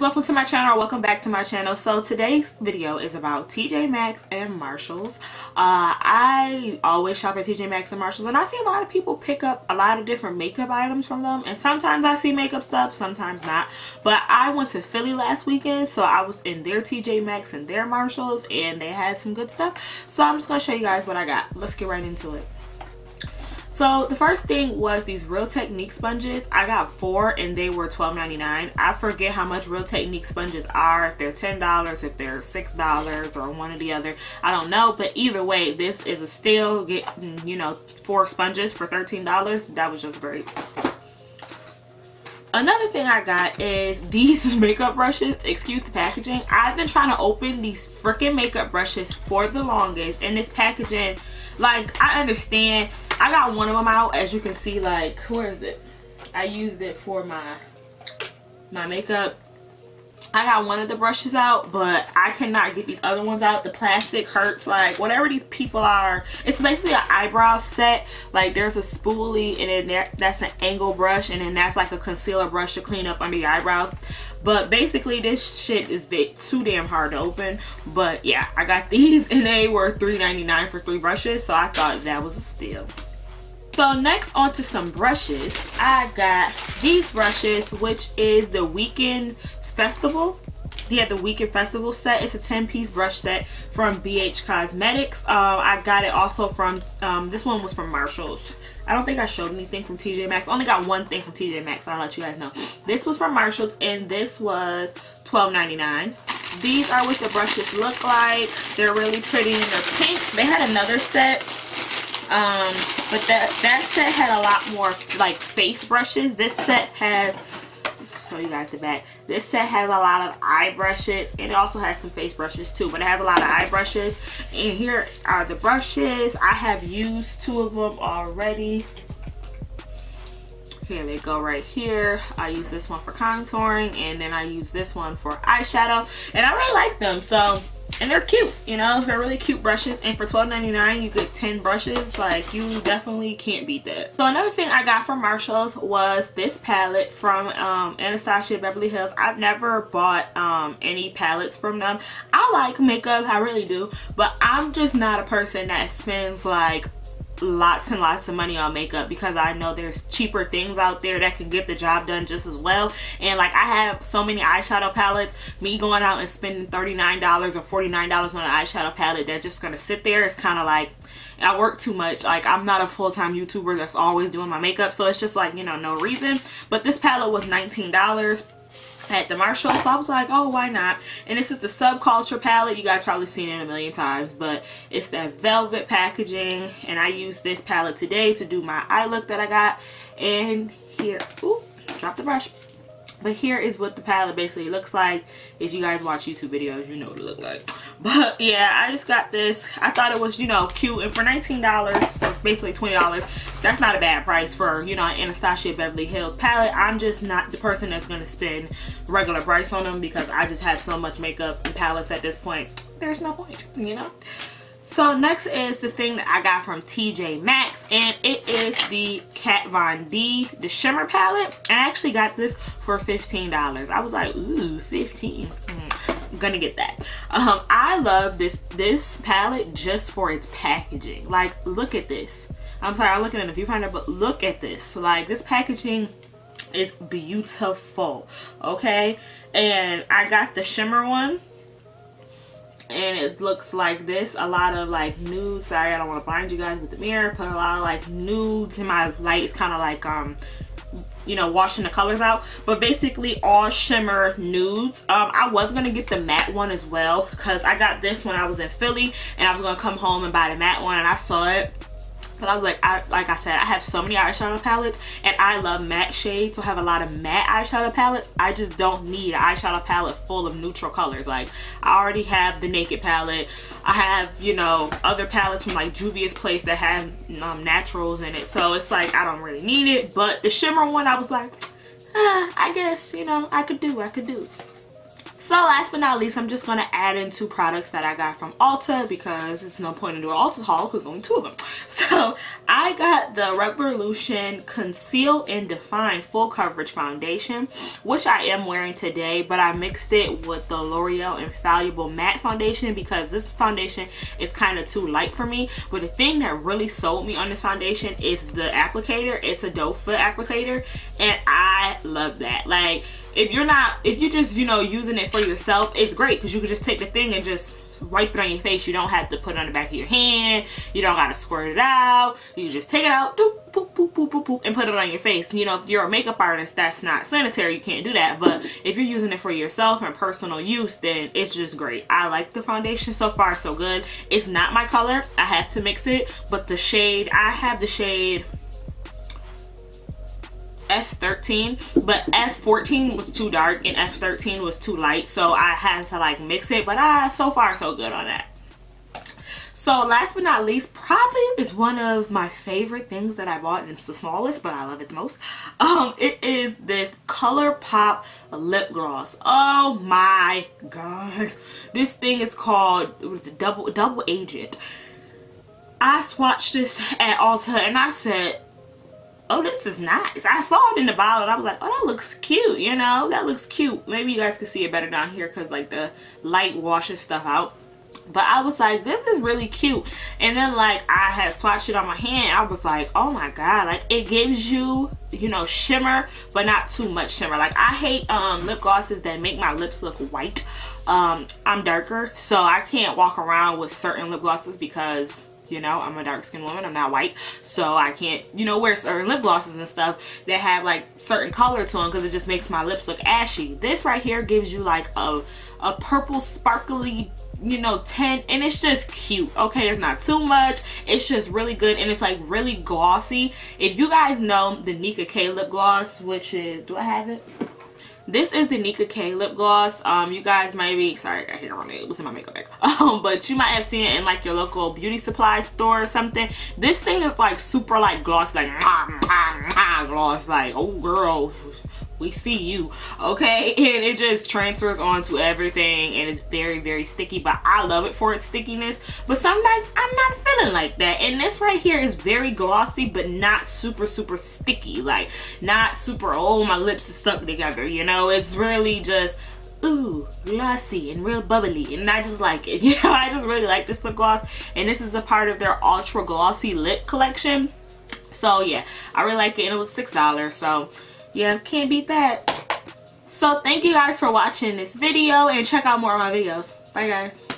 welcome to my channel welcome back to my channel. So today's video is about TJ Maxx and Marshalls. Uh, I always shop at TJ Maxx and Marshalls and I see a lot of people pick up a lot of different makeup items from them and sometimes I see makeup stuff sometimes not. But I went to Philly last weekend so I was in their TJ Maxx and their Marshalls and they had some good stuff. So I'm just gonna show you guys what I got. Let's get right into it so the first thing was these Real Technique sponges. I got four and they were $12.99. I forget how much Real Technique sponges are, if they're $10, if they're $6 or one or the other. I don't know, but either way, this is a steal. Get, you know, four sponges for $13. That was just great. Another thing I got is these makeup brushes. Excuse the packaging. I've been trying to open these freaking makeup brushes for the longest and this packaging, like, I understand I got one of them out as you can see like where is it I used it for my my makeup I got one of the brushes out, but I cannot get these other ones out. The plastic hurts, like whatever these people are. It's basically an eyebrow set. Like there's a spoolie and then there, that's an angle brush and then that's like a concealer brush to clean up under your eyebrows. But basically this shit is big, too damn hard to open. But yeah, I got these and they were $3.99 for three brushes. So I thought that was a steal. So next onto some brushes, I got these brushes, which is the Weekend Festival. Yeah, the Weekend Festival set. It's a 10 piece brush set from BH Cosmetics. Uh, I got it also from, um, this one was from Marshalls. I don't think I showed anything from TJ Maxx. I only got one thing from TJ Maxx. I'll let you guys know. This was from Marshalls and this was $12.99. These are what the brushes look like. They're really pretty and they're pink. They had another set um, but that, that set had a lot more like face brushes. This set has, show you guys the back. This set has a lot of eye brushes. And it also has some face brushes too, but it has a lot of eye brushes. And here are the brushes. I have used two of them already. Here they go right here. I use this one for contouring and then I use this one for eyeshadow. And I really like them. So and they're cute you know? They're really cute brushes. And for $12.99 you get 10 brushes. Like you definitely can't beat that. So another thing i got from marshalls was this palette from um, anastasia beverly hills. I've never bought um, any palettes from them. I like makeup. I really do. But i'm just not a person that spends like lots and lots of money on makeup because I know there's cheaper things out there that can get the job done just as well. And like I have so many eyeshadow palettes, me going out and spending $39 or $49 on an eyeshadow palette that's just gonna sit there is kind of like I work too much. Like I'm not a full-time YouTuber that's always doing my makeup. So it's just like, you know, no reason. But this palette was $19 at the Marshall. So I was like, oh, why not? And this is the Subculture palette. You guys probably seen it a million times, but it's that velvet packaging. And I used this palette today to do my eye look that I got. And here, ooh, drop the brush. But here is what the palette basically looks like. If you guys watch YouTube videos, you know what it look like. But yeah, I just got this. I thought it was, you know, cute. And for $19, basically $20, that's not a bad price for, you know, Anastasia Beverly Hills palette. I'm just not the person that's going to spend regular price on them because I just have so much makeup and palettes at this point. There's no point, you know? So next is the thing that I got from TJ Maxx and it is the Kat Von D, the shimmer palette. I actually got this for $15. I was like, ooh, 15. Mm, gonna get that. Um, I love this, this palette just for its packaging. Like, look at this. I'm sorry, I'm looking at the viewfinder, but look at this. Like, this packaging is beautiful, okay? And I got the shimmer one and it looks like this a lot of like nude sorry i don't want to blind you guys with the mirror put a lot of like nudes in my light it's kind of like um you know washing the colors out. But basically all shimmer nudes. Um i was gonna get the matte one as well because i got this when i was in philly and i was gonna come home and buy the matte one and i saw it but I was like, I, like I said, I have so many eyeshadow palettes and I love matte shades. So I have a lot of matte eyeshadow palettes. I just don't need an eyeshadow palette full of neutral colors. Like I already have the Naked palette. I have, you know, other palettes from like Juvia's Place that have um, naturals in it. So it's like, I don't really need it. But the shimmer one, I was like, eh, I guess, you know, I could do, I could do. So last but not least, I'm just going to add in two products that I got from Ulta because it's no point in doing Ulta haul because only two of them. So I got the Revolution Conceal and Define Full Coverage Foundation, which I am wearing today, but I mixed it with the L'Oreal Infallible Matte Foundation because this foundation is kind of too light for me. But the thing that really sold me on this foundation is the applicator. It's a doe foot applicator and I love that. Like if you're not, if you're just, you know, using it for yourself, it's great because you can just take the thing and just wipe it on your face. You don't have to put it on the back of your hand. You don't gotta squirt it out. You just take it out, doop, boop, boop, boop, boop, boop, and put it on your face. You know, if you're a makeup artist, that's not sanitary. You can't do that. But if you're using it for yourself and personal use, then it's just great. I like the foundation so far, so good. It's not my color. I have to mix it. But the shade, I have the shade F13 but F14 was too dark and F13 was too light so I had to like mix it but ah so far so good on that. So last but not least probably is one of my favorite things that I bought and it's the smallest but I love it the most. Um it is this ColourPop lip gloss. Oh my god. This thing is called it was double double agent. I swatched this at Ulta and I said oh this is nice. I saw it in the bottle and i was like oh that looks cute you know? That looks cute. Maybe you guys can see it better down here because like the light washes stuff out. But I was like this is really cute. And then like I had swatched it on my hand. I was like oh my god like it gives you you know shimmer but not too much shimmer. Like I hate um lip glosses that make my lips look white. Um I'm darker so I can't walk around with certain lip glosses because you know i'm a dark skinned woman i'm not white so i can't you know wear certain lip glosses and stuff that have like certain color to them because it just makes my lips look ashy. This right here gives you like a a purple sparkly you know tint and it's just cute okay? It's not too much it's just really good and it's like really glossy. If you guys know the Nicka K lip gloss which is do I have it this is the Nicka K lip gloss. Um, you guys might be, sorry I hair on it. It was in my makeup bag. Um, but you might have seen it in like your local beauty supply store or something. This thing is like super like gloss, like gloss, like oh girl, we see you okay? And it just transfers onto everything and it's very very sticky but i love it for its stickiness. But some nights i'm not feeling like that and this right here is very glossy but not super super sticky like not super oh my lips are stuck together you know? It's really just ooh glossy and real bubbly and i just like it you know? I just really like this lip gloss and this is a part of their ultra glossy lip collection. So yeah i really like it and it was six dollars so yeah can't beat that. So thank you guys for watching this video and check out more of my videos. Bye guys